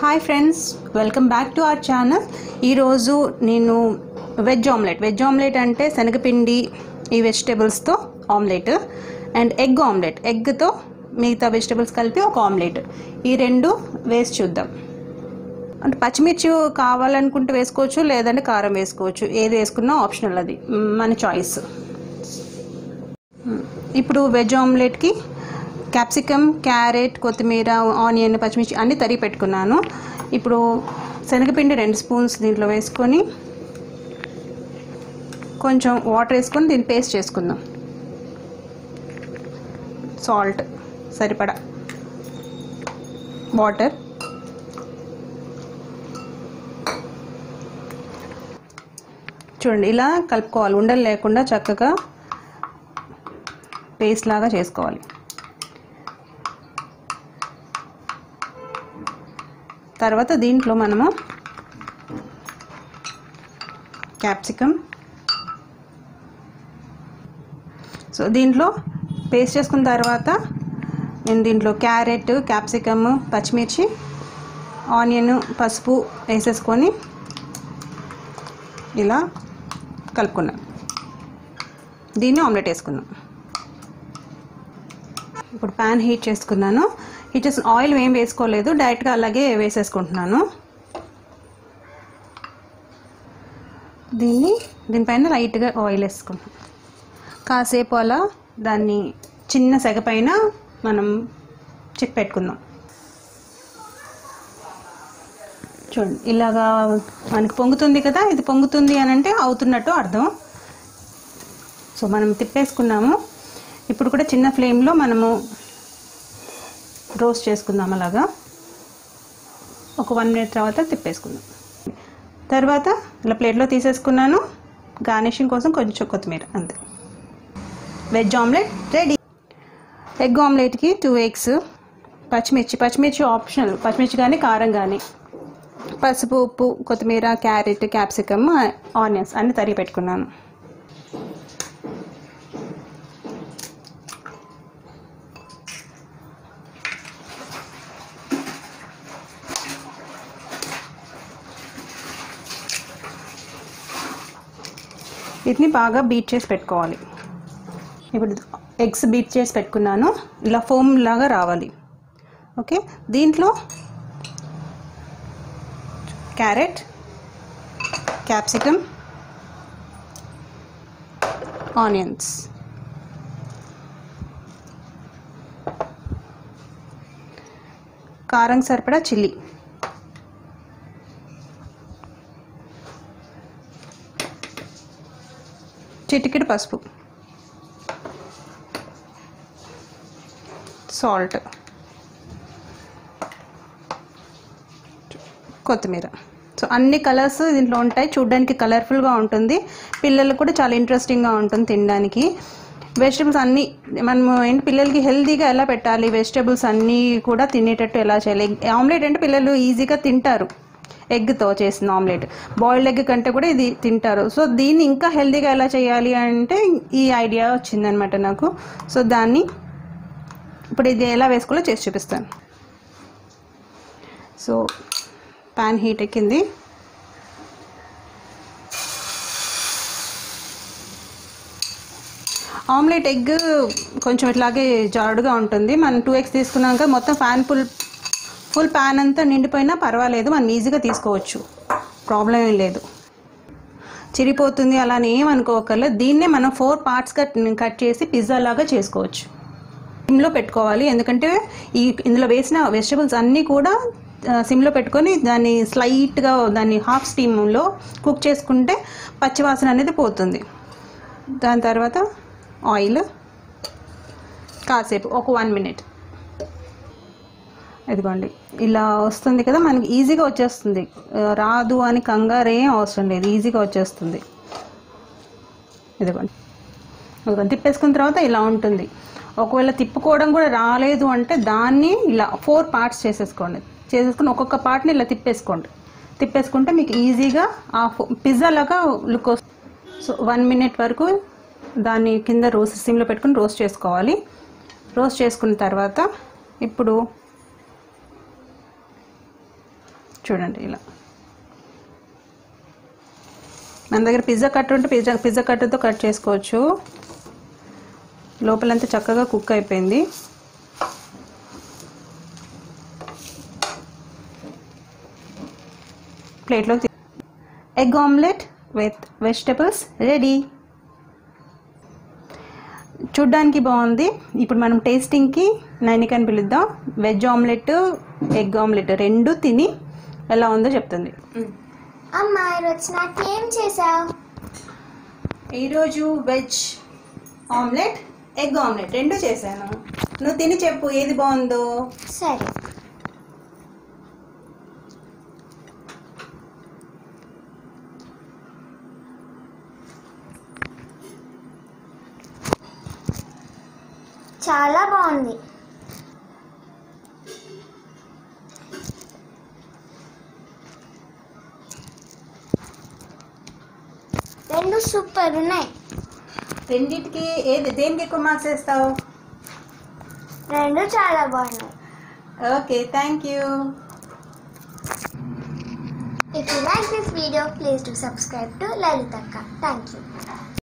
Hi friends welcome back to our channel ఈరోజు నేను veg omelette veg omelette అంటే శనగపిండి ఈ వెజిటేబుల్స్తో ఆమ్లెట్ అండ్ ఎగ్ ఆమ్లెట్ ఎగ్తో మిగతా వెజిటేబుల్స్ కలిపి ఒక ఆమ్లెట్ ఈ రెండు వేసి చూద్దాం. అంటే పచ్చిమిర్చి కావాలనుకుంటే వేసుకోవచ్చు లేదంటే కారం వేసుకోవచ్చు. ఏది వేసుకున్నా ఆప్షనల్ అది. మన చాయిస్ ఇప్పుడు వెజ్ ఆమ్లెట్కి క్యాప్సికమ్ క్యారెట్ కొత్తిమీర ఆనియన్ పచ్చిమిర్చి అన్నీ తరిగి పెట్టుకున్నాను. ఇప్పుడు శనగపిండి రెండు స్పూన్స్ దీంట్లో వేసుకొని కొంచెం వాటర్ వేసుకొని దీన్ని పేస్ట్ చేసుకుందాం. సాల్ట్ సరిపడా వాటర్. చూడండి ఇలా కలుపుకోవాలి. ఉండలు లేకుండా చక్కగా పేస్ట్ లాగా చేసుకోవాలి. తర్వాత దీంట్లో మనము క్యాప్సికమ్. సో దీంట్లో పేస్ట్ చేసుకున్న తర్వాత నేను దీంట్లో క్యారెట్ క్యాప్సికమ్ పచ్చిమిర్చి ఆనియన్ పసుపు వేసేసుకొని ఇలా కలుపుకున్నాను. దీన్ని ఆమ్లెట్ వేసుకున్నాను ఇప్పుడు ప్యాన్ హీట్ చేసుకున్నాను. హీట్ చేసిన ఆయిల్ ఏం వేసుకోలేదు. డైరెక్ట్గా అలాగే వేసేసుకుంటున్నాను. దీన్ని దీనిపైన లైట్గా ఆయిల్ వేసుకుంటాం కాసేపు అలా దాన్ని చిన్న సెగ పైన మనం చిప్పెట్టుకుందాం చూడండి ఇలాగా మనకి పొంగుతుంది కదా ఇది పొంగుతుంది అని అంటే అవుతున్నట్టు అర్థం. సో మనం తిప్పేసుకున్నాము. ఇప్పుడు కూడా చిన్న ఫ్లేమ్లో మనము రోస్ట్ చేసుకుందాం అలాగా. ఒక వన్ మినిట్ తర్వాత తిప్పేసుకుందాం. తర్వాత ఇలా ప్లేట్లో తీసేసుకున్నాను. గార్నిషింగ్ కోసం కొంచెం కొత్తిమీర అంతే. వెజ్ ఆమ్లెట్ రెడీ ఎగ్ ఆమ్లెట్కి టూ ఎగ్స్ పచ్చిమిర్చి. పచ్చిమిర్చి ఆప్షనల్ పచ్చిమిర్చి కానీ కారం కానీ పసుపు ఉప్పు కొత్తిమీర క్యారెట్ క్యాప్సికమ్ ఆనియన్స్ అన్ని తరిగి పెట్టుకున్నాను. వీటిని బాగా బీట్ చేసి పెట్టుకోవాలి. ఇప్పుడు ఎగ్స్ బీట్ చేసి పెట్టుకున్నాను. ఇలా ఫోమ్ లాగా రావాలి. ఓకే? దీంట్లో క్యారెట్ క్యాప్సికమ్ ఆనియన్స్. కారం సరిపడా చిల్లీ. చిటికెడు పసుపు. సాల్ట్. కొత్తిమీర. సో అన్ని కలర్స్ దీంట్లో ఉంటాయి. చూడడానికి కలర్ఫుల్గా ఉంటుంది. పిల్లలకు కూడా చాలా ఇంట్రెస్టింగ్గా ఉంటుంది తినడానికి. వెజిటబుల్స్ అన్నీ మనము ఏంటి పిల్లలకి హెల్తీగా ఎలా పెట్టాలి? వెజిటబుల్స్ అన్నీ కూడా తినేటట్టు ఎలా చేయాలి? ఆమ్లెట్ అంటే పిల్లలు ఈజీగా తింటారు. ఎగ్తో చేసిన ఆమ్లెట్. బాయిల్డ్ ఎగ్ కంటే కూడా ఇది తింటారు. సో దీన్ని ఇంకా హెల్తీగా ఎలా చేయాలి అంటే ఈ ఐడియా వచ్చిందనమాట నాకు. సో దాన్ని ఇప్పుడు ఇది ఎలా వేసుకోవాలో చేసి చూపిస్తాను. సో ప్యాన్ హీట్ ఎక్కింది. ఆమ్లెట్ ఎగ్ కొంచెం ఇట్లాగే జారుడుగా ఉంటుంది. మనం టూ ఎగ్స్ తీసుకున్నాక మొత్తం ఫ్యాన్ ఫుల్ ఫుల్ ప్యాన్ అంతా నిండిపోయినా పర్వాలేదు మనం ఈజీగా తీసుకోవచ్చు. ప్రాబ్లం ఏం లేదు. చిరిపోతుంది అలా అని ఏమనుకోకర్లేదు దీన్నే మనం ఫోర్ పార్ట్స్గా కట్ చేసి పిజ్జా లాగా చేసుకోవచ్చు. సిమ్లో పెట్టుకోవాలి. ఎందుకంటే ఈ ఇందులో వేసిన వెజిటబుల్స్ అన్నీ కూడా సిమ్లో పెట్టుకొని దాన్ని స్లైట్గా దాన్ని హాఫ్ స్టీమ్లో కుక్ చేసుకుంటే పచ్చివాసన అనేది పోతుంది. దాని తర్వాత ఆయిల్ కాసేపు ఒక వన్ మినిట్. ఇదిగోండి. ఇలా వస్తుంది కదా మనకి ఈజీగా వచ్చేస్తుంది. రాదు అని కంగారు ఏం అవసరం లేదు ఈజీగా వచ్చేస్తుంది. ఇదిగోండి. ఇదిగోండి తిప్పేసుకున్న తర్వాత ఇలా ఉంటుంది. ఒకవేళ తిప్పుకోవడం కూడా రాలేదు అంటే దాన్ని ఇలా ఫోర్ పార్ట్స్ చేసేసుకోండి. చేసేసుకుని ఒక్కొక్క పార్ట్ని ఇలా తిప్పేసుకోండి. తిప్పేసుకుంటే మీకు ఈజీగా ఆ పిజ్జా లాగా లుక్ వస్తుంది సో వన్ మినిట్ వరకు దాన్ని కింద రోస్ట్ సిమ్లో పెట్టుకుని రోస్ట్ చేసుకోవాలి. రోస్ట్ చేసుకున్న తర్వాత ఇప్పుడు చూడండి ఇలా. మన దగ్గర పిజ్జా కట్టర్ ఉంటే పిజ్జా పిజ్జా కట్టర్తో కట్ చేసుకోవచ్చు. లోపలంతా చక్కగా కుక్ అయిపోయింది. ప్లేట్లో egg omelette with vegetables ready. చూడ్డానికి బాగుంది. ఇప్పుడు మనం టేస్టింగ్కి నైనికని పిలుద్దాం. వెజ్ ఆమ్లెట్ ఎగ్ ఆమ్లెట్ రెండు తిని ఎలా ఉందో చెప్తుంది. అమ్మా ఈరోజు స్నాక్ ఏం చేసావు ఈరోజు వెజ్ ఆమ్లెట్ ఎగ్ ఆమ్లెట్ రెండు చేశాను. నువ్వు తిని చెప్పు ఏది బాగుందో. సరే. చాలా బాగుంది. రెండు సూపర్ ఉన్నాయి. రెండింటికి ఏది దేనికి ఎక్కువ మార్క్స్ వేస్తావు? రెండు చాలా బాగున్నాయి. Okay thank you if you like this video please to subscribe to లలితక్క thank you